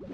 Go!